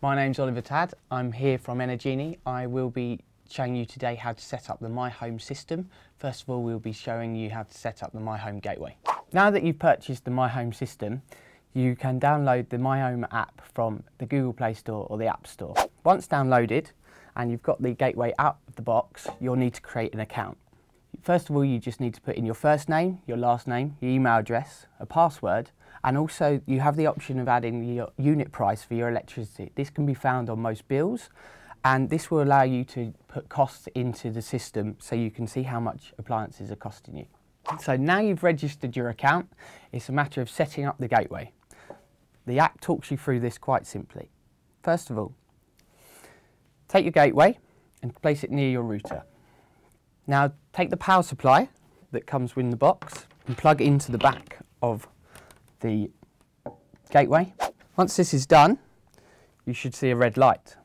My name's Oliver Tadd. I'm here from Energenie. I will be showing you today how to set up the MiHome system. First of all, we'll be showing you how to set up the MiHome gateway. Now that you've purchased the MiHome system, you can download the MiHome app from the Google Play Store or the App Store. Once downloaded and you've got the gateway out of the box, you'll need to create an account. First of all, you just need to put in your first name, your last name, your email address, a password, and also you have the option of adding your unit price for your electricity. This can be found on most bills, and this will allow you to put costs into the system so you can see how much appliances are costing you. So now you've registered your account, it's a matter of setting up the gateway. The app talks you through this quite simply. First of all, take your gateway and place it near your router. Now take the power supply that comes with the box and plug into the back of the gateway. Once this is done, you should see a red light.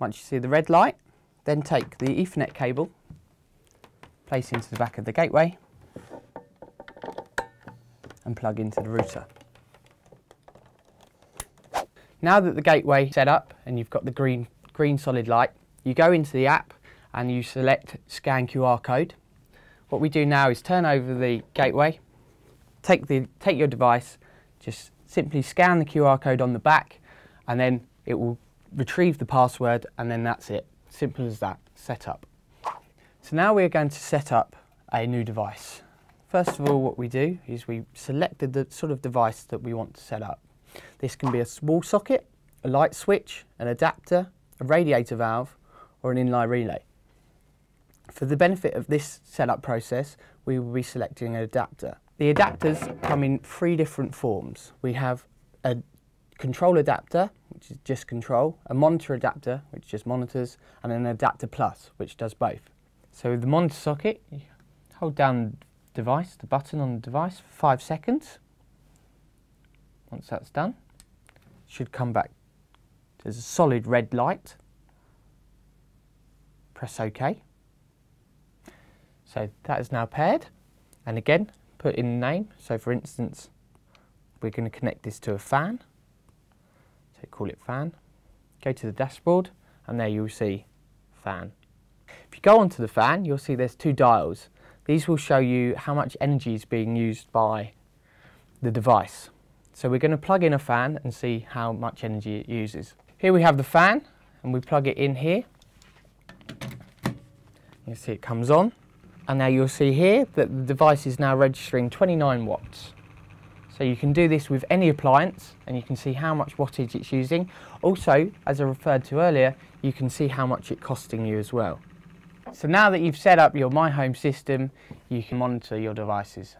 Once you see the red light, then take the Ethernet cable, place into the back of the gateway and plug into the router. Now that the gateway is set up and you've got the green, green solid light, you go into the app and you select scan QR code. What we do now is turn over the gateway, take, the, take your device, just simply scan the QR code on the back and then it will retrieve the password and then that's it. Simple as that, set up. So now we're going to set up a new device. First of all what we do is we selected the sort of device that we want to set up. This can be a wall socket, a light switch, an adapter, a radiator valve or an inline relay. For the benefit of this setup process, we will be selecting an adapter. The adapters come in three different forms. We have a control adapter, which is just control, a monitor adapter, which just monitors, and an adapter plus, which does both. So with the monitor socket, you hold down the device, the button on the device for five seconds. Once that's done, it should come back. There's a solid red light. Press OK. So that is now paired. And again, put in the name. So for instance, we're going to connect this to a fan. So call it fan. Go to the dashboard and there you'll see fan. If you go onto the fan, you'll see there's two dials. These will show you how much energy is being used by the device. So we're going to plug in a fan and see how much energy it uses. Here we have the fan and we plug it in here. You see it comes on and now you'll see here that the device is now registering 29 watts. So you can do this with any appliance and you can see how much wattage it's using. Also, as I referred to earlier, you can see how much it's costing you as well. So now that you've set up your MiHome system, you can monitor your devices.